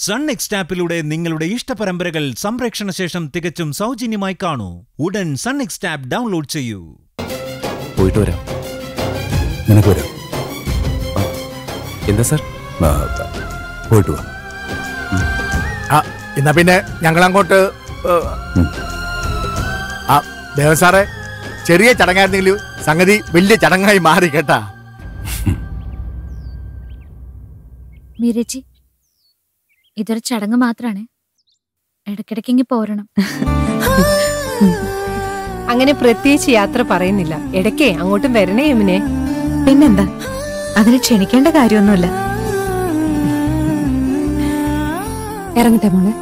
Sun എക്സ്റ്റാപ്പിലൂടെ ആപ്പിലൂടെ നിങ്ങളുടെ ഇഷ്ടപരമ്പരകൾ സംപ്രേക്ഷണ ശേഷം തികച്ചും സൗജന്യമായി കാണൂ. ഉടൻ സൺ എക്സ്റ്റാപ്പ് ഡൗൺലോഡ് ചെയ്യൂ. പോയിട്ട് വരാം. നിനക്ക് വരാം. എന്താ സാർ? പോയിട്ട് വാ. എന്നാ പിന്നെ ഞങ്ങൾ അങ്ങോട്ട് ആ ദേവ സാറേ ചെറിയ ചടങ്ങായിരുന്നെങ്കിലും സംഗതി വലിയ ചടങ്ങായി മാറി കേട്ടാ. മീരച്ചി ഇതൊരു ചടങ്ങ് മാത്രാണ്. ഇടയ്ക്കിടയ്ക്ക് പോരണം. അങ്ങനെ പ്രത്യേകിച്ച് യാത്ര പറയുന്നില്ല. ഇടയ്ക്കേ അങ്ങോട്ടും വരണേ യമുനെ. പിന്നെന്താ? അതിന് ക്ഷണിക്കേണ്ട കാര്യമൊന്നുമില്ല. ഇറങ്ങട്ടെ മോളെ.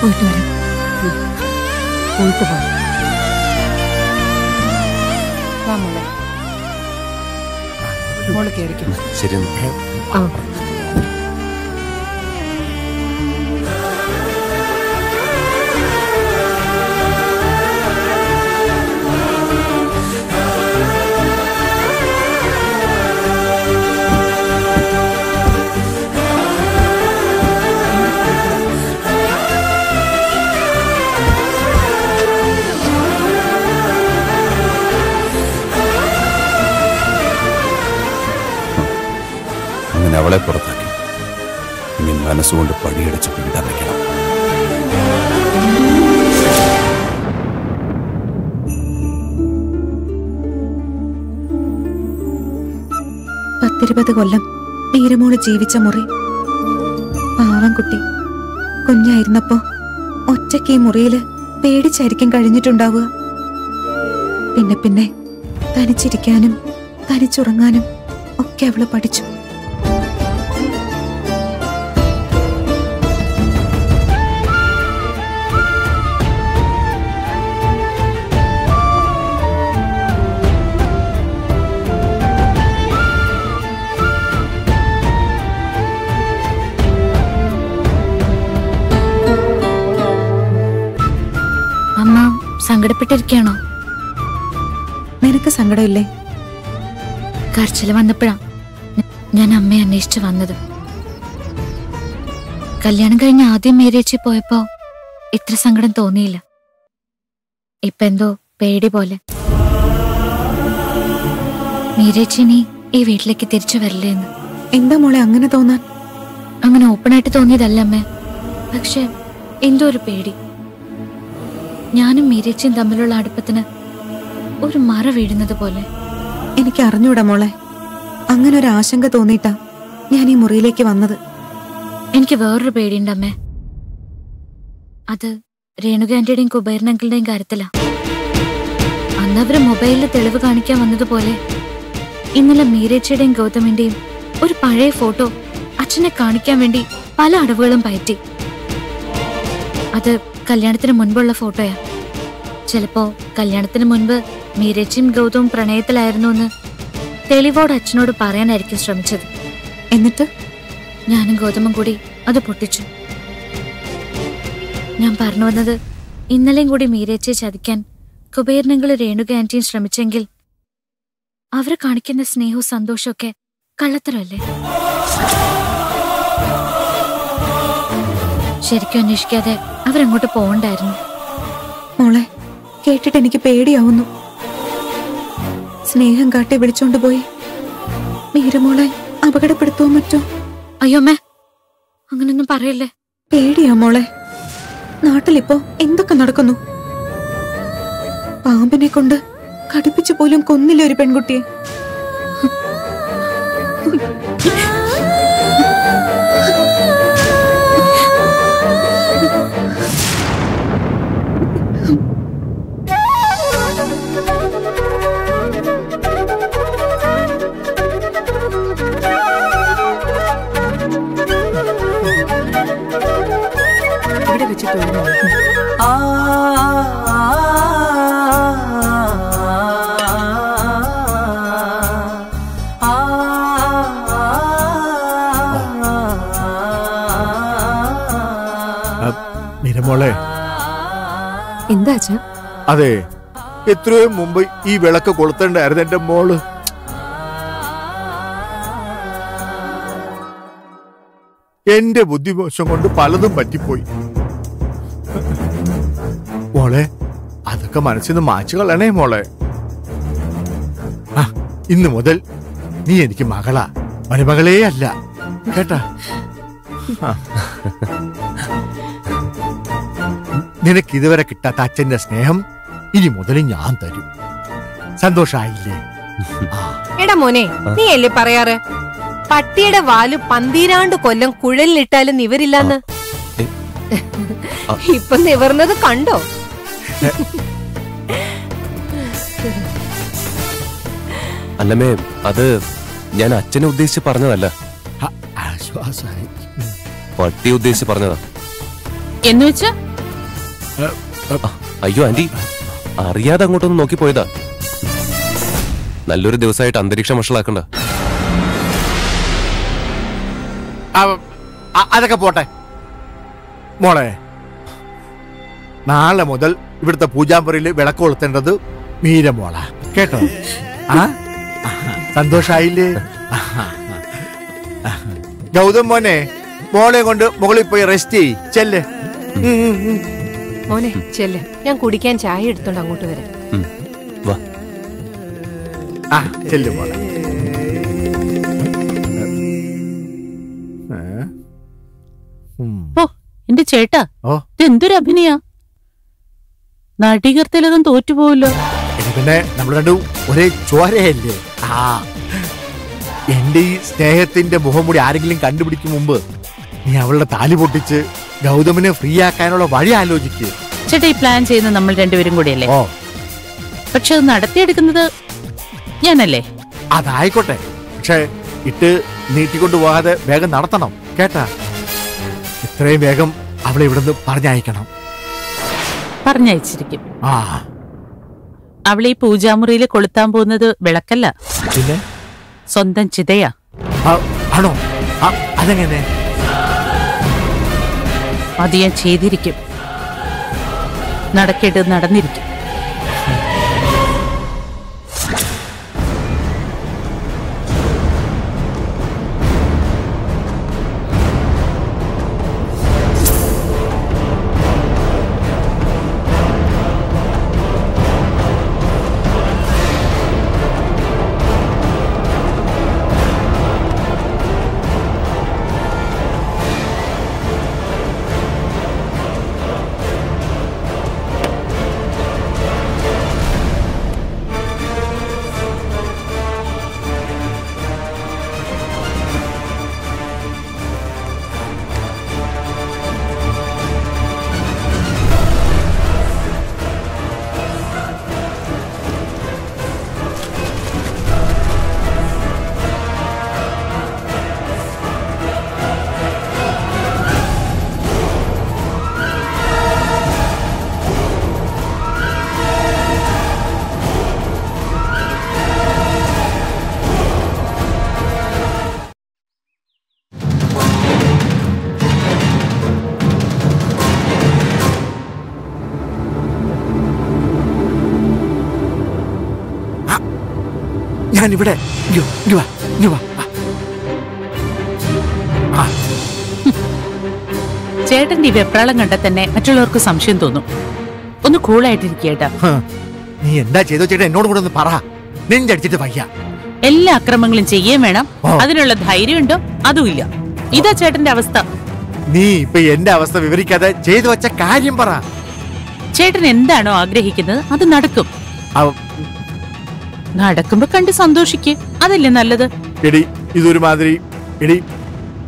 പോയിട്ട് വരാം. പോയിട്ട് പോ വാ മോളെ. മോൾ കേറിക്കും ശരി. ആ. അങ്ങനെ അവളെ പുറത്താക്കി. ഇനി മനസ്സുകൊണ്ട് പണിയടിച്ച് പിടിക്കാൻ വയ്ക്കണം പത്തിരുപത് കൊല്ലം മീരമോൾ ജീവിച്ച മുറി. പാവം കുട്ടി. കുഞ്ഞായിരുന്നപ്പോ ഒറ്റയ്ക്ക് ഈ മുറിയിൽ പേടിച്ചായിരിക്കും കഴിഞ്ഞിട്ടുണ്ടാവുക. പിന്നെ പിന്നെ തനിച്ചിരിക്കാനും തനിച്ചുറങ്ങാനും ഒക്കെ അവൾ പഠിച്ചു. സങ്കടപ്പെട്ടിരിക്കുകയാണോ? നിനക്ക് സങ്കടമില്ലേ? കരച്ചിൽ വന്നപ്പോഴാ ഞ- ഞാൻ അമ്മയെ അന്വേഷിച്ച് വന്നത്. കല്യാണം കഴിഞ്ഞ് ആദ്യം മേരേച്ചി പോയപ്പോ ഇത്ര സങ്കടം തോന്നിയില്ല. ഇപ്പൊ എന്തോ പേടി പോലെ. മീരേച്ചി നീ ഈ വീട്ടിലേക്ക് തിരിച്ചു വരില്ലെന്ന് എന്താ മോളെ അങ്ങനെ തോന്നാൻ? അങ്ങനെ ഓപ്പണായിട്ട് തോന്നിയതല്ല അമ്മേ. പക്ഷെ എന്തോ ഒരു പേടി. ഞാനും മീരേച്ചിയും തമ്മിലുള്ള അടുപ്പത്തിന് ഒരു മറ വീഴുന്നത് പോലെ. എനിക്ക് അറിഞ്ഞൂടാ മോളെ. അങ്ങനെ ഒരു ആശങ്ക തോന്നിയിട്ടാ ഞാൻ ഈ മുറിയിലേക്ക് വന്നത്. എനിക്ക് വേറൊരു പേടിയുണ്ട് അമ്മേ. അത് രേണുക ആന്റിയുടെയും കുബേരനങ്കിളുടെയും കാര്യത്തിലാ. അന്ന് അവർ മൊബൈലിൽ തെളിവ് കാണിക്കാൻ വന്നതുപോലെ ഇന്നലെ മീരേച്ചിയുടെയും ഗൗതമിന്റെയും ഒരു പഴയ ഫോട്ടോ അച്ഛനെ കാണിക്കാൻ വേണ്ടി പല അടവുകളും പയറ്റി. അത് കല്യാണത്തിന് മുൻപുള്ള ഫോട്ടോയാ. ചിലപ്പോ കല്യാണത്തിന് മുൻപ് മീരേച്ചിയും ഗൗതവും പ്രണയത്തിലായിരുന്നു എന്ന് തെളിവോട് അച്ഛനോട് പറയാനായിരിക്കും ശ്രമിച്ചത്. എന്നിട്ട്? ഞാനും ഗൗതമും കൂടി അത് പൊട്ടിച്ചു. ഞാൻ പറഞ്ഞു വന്നത് ഇന്നലെയും കൂടി മീരേച്ചെ ചതിക്കാൻ കുബേരനങ്ങൾ രേണുക ആന്റിയും ശ്രമിച്ചെങ്കിൽ അവരെ കാണിക്കുന്ന സ്നേഹവും സന്തോഷമൊക്കെ കള്ളത്തരമല്ലേ? ശരിക്കും അന്വേഷിക്കാതെ അവരങ്ങോട്ട് പോകണ്ടായിരുന്നു. മോളെ കേട്ടിട്ട് എനിക്ക് പേടിയാവുന്നു. സ്നേഹം കാട്ടി വിളിച്ചോണ്ട് പോയി. മീരമോളെ അപകടപ്പെടുത്തുവോ മറ്റോ? അയ്യോ മേ അങ്ങനൊന്നും പറയല്ലേ? പേടിയാ മോളെ. നാട്ടിലിപ്പോ എന്തൊക്കെ നടക്കുന്നു? പാമ്പിനെ കൊണ്ട് കടുപ്പിച്ചു പോലും കൊന്നില്ല ഒരു പെൺകുട്ടിയെ? നിരമോളെ എന്താ അതെ എത്രയോ മുമ്പ് ഈ വിളക്ക് കൊളുത്തേണ്ടായിരുന്നു എന്റെ മോൾ. എന്റെ ബുദ്ധിമോശം കൊണ്ട് പലതും പറ്റിപ്പോയി. മോളെ അതൊക്കെ മനസ്സിൽ നിന്ന് മാച്ചു കളയണേ മോളെ. ആ, ഇന്ന് മുതൽ നീ എനിക്ക് മകളാ മരുമകളേ അല്ല കേട്ടാ? നിനക്ക് ഇതുവരെ കിട്ടാത്ത അച്ഛന്റെ സ്നേഹം ഇനി മുതൽ ഞാൻ തരും. സന്തോഷായില്ലേ? എടാ മോനെ നീ അല്ലേ പറയാറ്? പട്ടിയുടെ വാൽ പന്തിരാണ്ട് കൊല്ലം കുഴലിലിട്ടാലും നിവരില്ലെന്ന്. ഇപ്പൊ നിവർന്നത് കണ്ടോ? അല്ലമ്മേ അത് ഞാൻ അച്ഛനെ ഉദ്ദേശിച്ച് പറഞ്ഞതല്ല. ആശ്വാസായി. പട്ടി ഉദ്ദേശിച്ച് പറഞ്ഞതാ. എന്ന് വെച്ചാ? അയ്യോ ആന്റി. അറിയാതെ അങ്ങോട്ടൊന്ന് നോക്കി പോയതാ. നല്ലൊരു ദിവസമായിട്ട് അന്തരീക്ഷം വഷളാക്കണ്ട. അതൊക്കെ പോട്ടെ. മോളെ നാളെ മുതൽ ഇവിടുത്തെ പൂജാമ്പുരയിൽ വിളക്ക് കൊളുത്തേണ്ടത് മീരമോള. കേട്ടോ? ആ? സന്തോഷായില്ലേ? ഗൗതം മോനെ മോളെ കൊണ്ട് മുകളിൽ പോയി റെസ്റ്റ് ചെയ് ചെല്ല്. മോനെ ചെല്ല്. ഞാൻ കുടിക്കാൻ ചായ എടുത്തോണ്ട് അങ്ങോട്ട് വരാം. വാ. ആ ചെല്ലു മോളെ. ഏ? ഉം. ഓ എന്റെ ചേട്ടാ ഓ. ഇതെന്തൊരു അഭിനയ? നടികർ തിലകം തോറ്റുപോവല്ലോ പിന്നെ നമ്മൾ രണ്ടും ഒരേ ചോരയല്ലേ? ആ എന്റെ ഈ സ്നേഹത്തിന്റെ മുഖംമൂടി ആരെങ്കിലും കണ്ടുപിടിക്കും മുമ്പ് നീ അവളുടെ താലി പൊട്ടിച്ച് ഗൗതമിനെ ഫ്രീ ആക്കാനുള്ള വഴി ആലോചിക്കുക ചേട്ടാ ഈ പ്ലാൻ ചെയ്യുന്ന നമ്മൾ രണ്ടുപേരും കൂടിയല്ലേ? ഓ. പക്ഷെ അത് നടത്തിയെടുക്കുന്നത് ഞാനല്ലേ? അതായിക്കോട്ടെ. പക്ഷെ ഇട്ട് നീട്ടിക്കൊണ്ടു പോകാതെ വേഗം നടത്തണം കേട്ടാ? ഇത്രയും വേഗം അവളെ ഇവിടുന്ന് പറഞ്ഞയക്കണം. പറഞ്ഞയച്ചിരിക്കും. അവളെ പൂജാമുറിയിൽ കൊളുത്താൻ പോകുന്നത് വിളക്കല്ല. സ്വന്തം ചിതയാ. ആ, ആണോ? ആ, അതെങ്ങനെ? അത് ഞാൻ ചെയ്തിരിക്കും. നടക്കേണ്ടത് നടന്നിരിക്കും. ആ. ചേട്ടന്റെ ഈ വെപ്രാളം കണ്ട തന്നെ മറ്റുള്ളവർക്ക് സംശയം തോന്നും. ഒന്ന് കൂളായിട്ടിരിക്കേട്ടാ നീ എന്താ ചെയ്തോ ചേട്ടൻ എന്നോട് കൂടെ ഒന്ന് പറ. നെഞ്ചടിച്ചിട്ട് വയ്യ. എല്ലാ അക്രമങ്ങളും ചെയ്യാൻ വേണം. അതിനുള്ള ധൈര്യമുണ്ടോ? അതുമില്ല ഇതാ ചേട്ടന്റെ അവസ്ഥ. നീ ഇപ്പൊ എന്റെ അവസ്ഥ വിവരിക്കാതെ ചെയ്തു വെച്ച കാര്യം പറ. ചേട്ടൻ എന്താണോ ആഗ്രഹിക്കുന്നത് അത് നടക്കും. നടക്കുമ്പോ കണ്ട് സന്തോഷിക്ക്. അതല്ലേ നല്ലത്? എടി ഇതൊരു മാതിരി എടി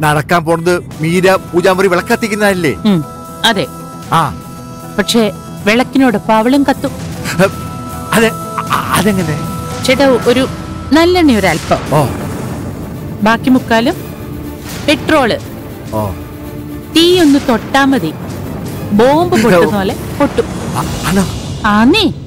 നടക്കാൻ പോണത് മീര പൂജാമുറി വിളക്കത്തിക്കുന്നതല്ലേ? അതെ. ആ. പക്ഷേ വിളക്കിനോടൊപ്പം അവളും കത്തും. അതെ അതെങ്ങനെ? ചേട്ടാ ഒരു നല്ലെണ്ണ ഒരു അല്പം ഓ. ബാക്കി മുക്കാലും പെട്രോൾ. ഓ. തീ ഒന്ന് തൊട്ടാ മതി. ബോംബ് പൊട്ടുന്ന പോലെ പൊട്ടും. ആന്നേ.